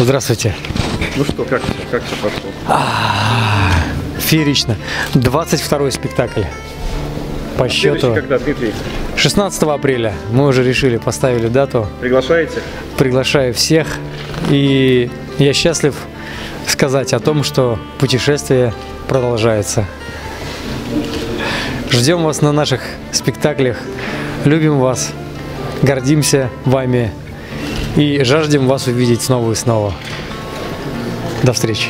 Здравствуйте. Ну что, как как все прошло? Феерично. 22 спектакль. По Следующий счету когда, Дмитрий? 16 апреля. Мы уже решили, поставили дату. Приглашаете? Приглашаю всех. И я счастлив сказать о том, что путешествие продолжается. Ждем вас на наших спектаклях. Любим вас, гордимся вами и жаждем вас увидеть снова и снова. До встречи.